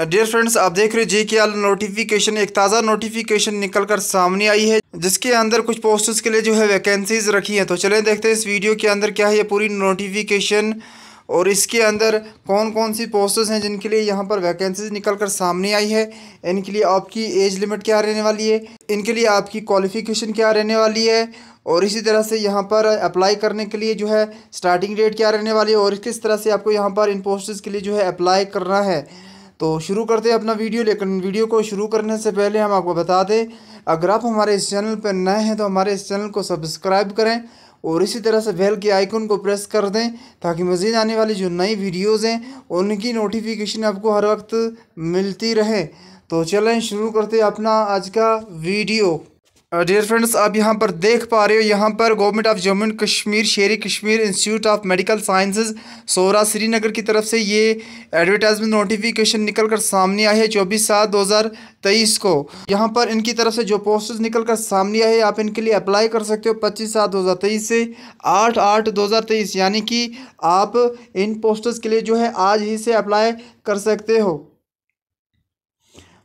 Dear friends आप देख रहे हो जे के आल नोटिफिकेशन एक ताज़ा नोटिफिकेशन निकल कर सामने आई है, जिसके अंदर कुछ पोस्टर्स के लिए जो है वैकेंसीज रखी हैं। तो चलें देखते हैं इस वीडियो के अंदर क्या है ये पूरी नोटिफिकेशन और इसके अंदर कौन कौन सी पोस्टर्स हैं जिनके लिए यहाँ पर वैकेंसीज निकल कर सामने आई है। इनके लिए आपकी एज लिमिट क्या रहने वाली है? इनके लिए आपकी क्वालिफिकेशन क्या रहने वाली है? और इसी तरह से यहाँ पर अप्लाई करने के लिए जो है स्टार्टिंग डेट क्या रहने वाली है? और किस तरह से आपको यहाँ पर इन पोस्टर्स के लिए जो है अप्लाई करना है? तो शुरू करते हैं अपना वीडियो। लेकिन वीडियो को शुरू करने से पहले हम आपको बता दें, अगर आप हमारे इस चैनल पर नए हैं तो हमारे इस चैनल को सब्सक्राइब करें और इसी तरह से बेल के आइकन को प्रेस कर दें ताकि मज़ीद आने वाली जो नई वीडियोज़ हैं, उनकी नोटिफिकेशन आपको हर वक्त मिलती रहे। तो चलें, शुरू करते अपना आज का वीडियो। डियर फ्रेंड्स आप यहाँ पर देख पा रहे हो, यहाँ पर government of Jammu and Kashmir Sheri Kashmir institute of medical sciences Soura Srinagar की तरफ़ से ये एडवर्टाइजमेंट नोटिफिकेशन निकल कर सामने आए है चौबीस सात दो हज़ार तेईस को। यहाँ पर इनकी तरफ़ से जो पोस्टर्स निकल कर सामने आए आप इनके लिए अप्लाई कर सकते हो पच्चीस सात दो हज़ार तेईस से आठ आठ दो हज़ार तेईस, यानी कि आप इन पोस्टर्स के लिए जो है आज ही से अप्लाई कर सकते हो।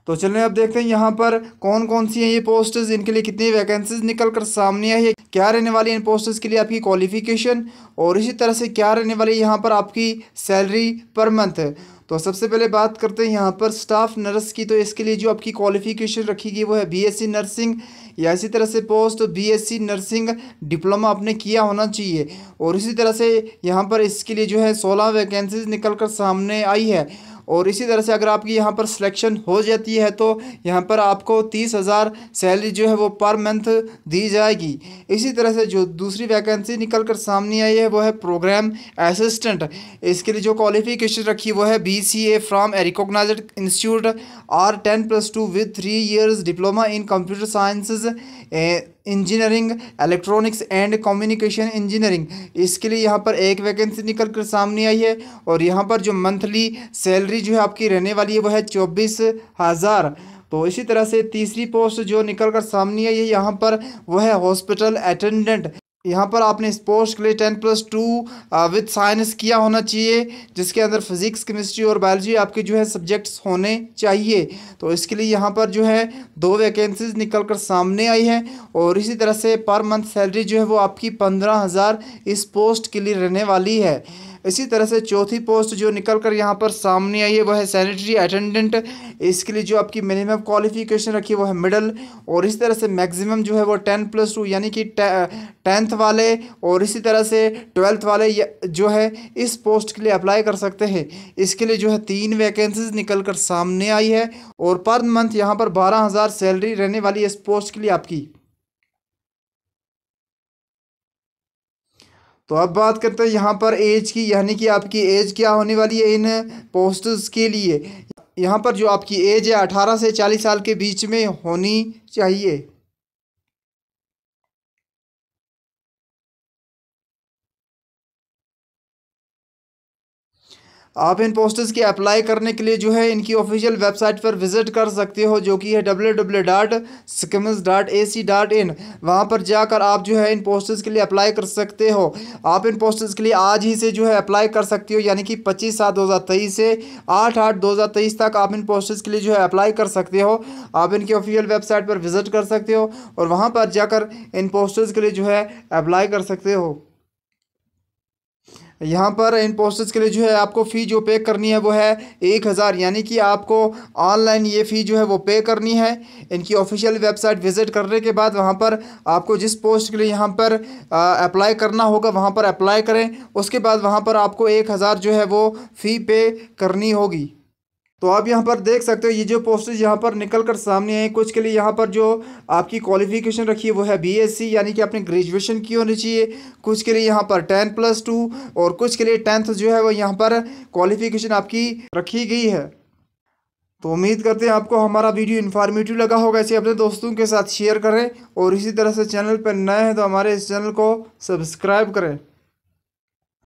तो चलिए अब देखते हैं यहाँ पर कौन कौन सी हैं ये पोस्ट इनके लिए कितनी वैकेंसीज निकल कर सामने आई है, क्या रहने वाली इन पोस्टर्स के लिए आपकी क्वालिफिकेशन और इसी तरह से क्या रहने वाली यहाँ पर आपकी सैलरी पर मंथ है तो सबसे पहले बात करते हैं यहाँ पर स्टाफ नर्स की तो इसके लिए जो आपकी क्वालिफिकेशन रखी गई वो है बीएससी नर्सिंग या इसी तरह से पोस्ट बीएससी नर्सिंग डिप्लोमा आपने किया होना चाहिए। और इसी तरह से यहाँ पर इसके लिए जो है सोलह वैकेंसीज निकल कर सामने आई है। और इसी तरह से अगर आपकी यहाँ पर सिलेक्शन हो जाती है तो यहाँ पर आपको तीस हज़ार सैलरी जो है वो पर मंथ दी जाएगी। इसी तरह से जो दूसरी वैकेंसी निकल कर सामने आई है, वो है प्रोग्राम असिस्टेंट इसके लिए जो क्वालिफिकेशन रखी, वो है B C A from a recognize institute or ten plus two with three years diploma in computer sciences engineering electronics and communication engineering इसके लिए यहाँ पर एक वैकेंसी निकल कर सामने आई है और यहाँ पर जो मंथली सैलरी जो है आपकी रहने वाली है वह है चौबीस हज़ार। तो इसी तरह से तीसरी पोस्ट जो निकल कर सामने आई है, यहाँ पर वह है हॉस्पिटल अटेंडेंट यहाँ पर आपने स्पोर्ट्स के लिए ten plus two with science किया होना चाहिए, जिसके अंदर फिजिक्स, केमिस्ट्री और बायोलॉजी आपके जो है सब्जेक्ट्स होने चाहिए। तो इसके लिए यहाँ पर जो है दो वैकेंसीज निकल कर सामने आई है, और इसी तरह से पर मंथ सैलरी जो है वो आपकी पंद्रह हज़ार इस पोस्ट के लिए रहने वाली है। इसी तरह से चौथी पोस्ट जो निकल कर यहाँ पर सामने आई है, वह है सैनिटरी अटेंडेंट इसके लिए जो आपकी मिनिमम क्वालिफिकेशन रखी है, वह है मिडल और इसी तरह से मैक्सिमम जो है, वो टेन प्लस टू यानी कि टेंथ वाले और इसी तरह से ट्वेल्थ वाले जो है, इस पोस्ट के लिए अप्लाई कर सकते हैं। इसके लिए जो है, तीन वैकेंसीज निकल कर सामने आई है। और पर मंथ यहाँ पर बारह हज़ार सैलरी रहने वाली इस पोस्ट के लिए आपकी। तो अब बात करते हैं यहाँ पर एज की, यानी कि आपकी एज क्या होने वाली है इन पोस्ट्स के लिए? यहाँ पर जो आपकी एज है, अठारह से चालीस साल के बीच में होनी चाहिए। आप इन पोस्टर्स के अप्लाई करने के लिए जो है इनकी ऑफिशियल वेबसाइट पर विज़िट कर सकते हो, जो कि है W W dot SKIMS dot A C dot in वहाँ पर जाकर आप जो है इन पोस्टर्स के लिए अप्लाई कर सकते हो। आप इन पोस्टर्स के लिए आज ही से जो है अप्लाई कर सकते हो, यानी कि पच्चीस सात दो हज़ार तेईस से आठ आठ दो हज़ार तेईस तक आप इन पोस्टर्स के लिए जो है अप्लाई कर सकते हो। आप इनकी ऑफिशियल वेबसाइट पर विज़िट कर सकते हो और वहाँ पर जाकर इन पोस्टर्स के लिए जो है अप्लाई कर सकते हो। यहाँ पर इन पोस्टर्स के लिए जो है आपको फ़ी जो पे करनी है वो है एक हज़ार, यानी कि आपको ऑनलाइन ये फ़ी जो है वो पे करनी है। इनकी ऑफिशियल वेबसाइट विज़िट करने के बाद वहाँ पर आपको जिस पोस्ट के लिए यहाँ पर अप्लाई करना होगा, वहाँ पर अप्लाई करें। उसके बाद वहाँ पर आपको एक हज़ार जो है वो फ़ी पे करनी होगी। तो आप यहाँ पर देख सकते हो, ये जो पोस्टर्स यहाँ पर निकल कर सामने आए कुछ के लिए यहाँ पर जो आपकी क्वालिफिकेशन रखी है, वो है बीएससी यानी कि आपने ग्रेजुएशन की होनी चाहिए। कुछ के लिए यहाँ पर टेन प्लस टू और कुछ के लिए टेंथ जो है, वो यहाँ पर क्वालिफिकेशन आपकी रखी गई है। तो उम्मीद करते हैं आपको हमारा वीडियो इन्फॉर्मेटिव लगा होगा ऐसे अपने दोस्तों के साथ शेयर करें, और इसी तरह से चैनल पर नए हैं तो हमारे इस चैनल को सब्सक्राइब करें।